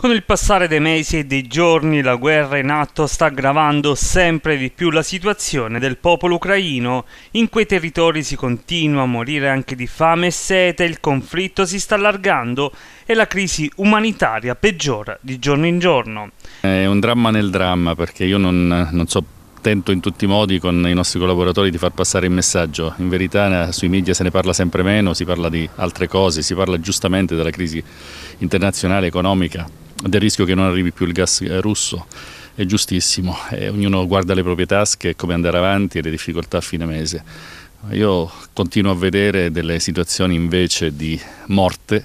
Con il passare dei mesi e dei giorni la guerra in atto sta aggravando sempre di più la situazione del popolo ucraino. In quei territori si continua a morire anche di fame e sete, il conflitto si sta allargando e la crisi umanitaria peggiora di giorno in giorno. È un dramma nel dramma perché io non, non so tento in tutti i modi con i nostri collaboratori di far passare il messaggio. In verità sui media se ne parla sempre meno, si parla di altre cose, si parla giustamente della crisi internazionale economica del rischio che non arrivi più il gas eh, russo è giustissimo, e ognuno guarda le proprie tasche, come andare avanti e le difficoltà a fine mese. Io continuo a vedere delle situazioni invece di morte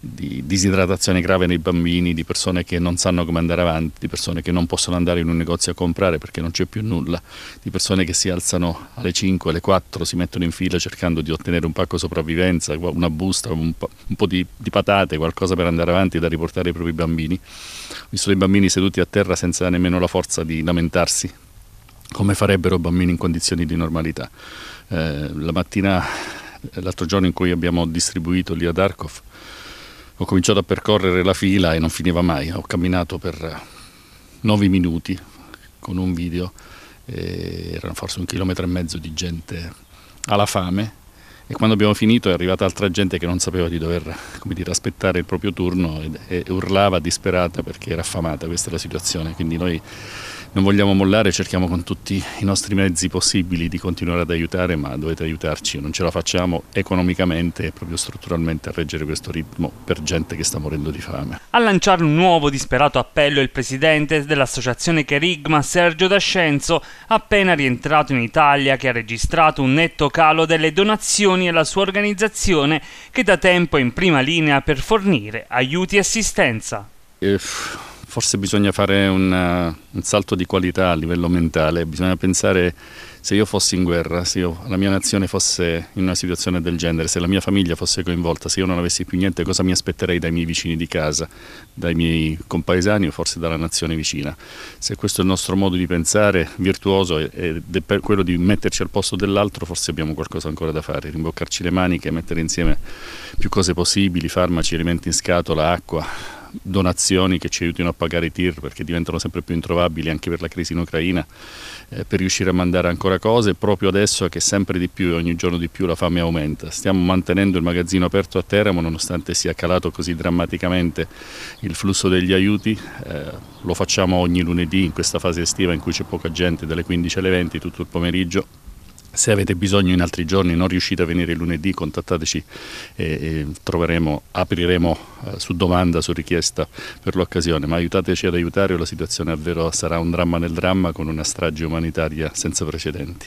di disidratazione grave nei bambini, di persone che non sanno come andare avanti, di persone che non possono andare in un negozio a comprare perché non c'è più nulla, di persone che si alzano alle 5, alle 4, si mettono in fila cercando di ottenere un pacco sopravvivenza, una busta, un, po', un po di, di patate, qualcosa per andare avanti da riportare ai propri bambini. Ho visto dei bambini seduti a terra senza nemmeno la forza di lamentarsi, come farebbero bambini in condizioni di normalità. Eh, la mattina, l'altro giorno in cui abbiamo distribuito lì ad Arkov, ho cominciato a percorrere la fila e non finiva mai. Ho camminato per nove minuti con un video, erano forse un chilometro e mezzo di gente alla fame. E quando abbiamo finito è arrivata altra gente che non sapeva di dover dire, aspettare il proprio turno e, e urlava disperata perché era affamata, questa è la situazione, quindi noi non vogliamo mollare, cerchiamo con tutti i nostri mezzi possibili di continuare ad aiutare, ma dovete aiutarci, non ce la facciamo economicamente e proprio strutturalmente a reggere questo ritmo per gente che sta morendo di fame. A lanciare un nuovo disperato appello il presidente dell'associazione Cherigma, Sergio D'Ascenzo, appena rientrato in Italia, che ha registrato un netto calo delle donazioni alla sua organizzazione che da tempo è in prima linea per fornire aiuti e assistenza. Eh, forse bisogna fare un, uh, un, salto di qualità a livello mentale, bisogna pensare se io fossi in guerra, se io, la mia nazione fosse in una situazione del genere, se la mia famiglia fosse coinvolta, se io non avessi più niente, cosa mi aspetterei dai miei vicini di casa, dai miei compaesani o forse dalla nazione vicina. Se questo è il nostro modo di pensare virtuoso ed è quello di metterci al posto dell'altro, forse abbiamo qualcosa ancora da fare, rimboccarci le maniche, mettere insieme più cose possibili, farmaci, alimenti in scatola, acqua, donazioni che ci aiutino a pagare i tir perché diventano sempre più introvabili anche per la crisi in Ucraina, eh, per riuscire a mandare ancora cose proprio adesso che sempre di più e ogni giorno di più la fame aumenta. Stiamo mantenendo il magazzino aperto a Teramo nonostante sia calato così drammaticamente il flusso degli aiuti, eh, lo facciamo ogni lunedì in questa fase estiva in cui c'è poca gente dalle 15 alle 20 tutto il pomeriggio se avete bisogno in altri giorni, non riuscite a venire lunedì, contattateci e, e troveremo, apriremo eh, su domanda, su richiesta per l'occasione, ma aiutateci ad aiutare, la situazione davvero sarà un dramma nel dramma con una strage umanitaria senza precedenti.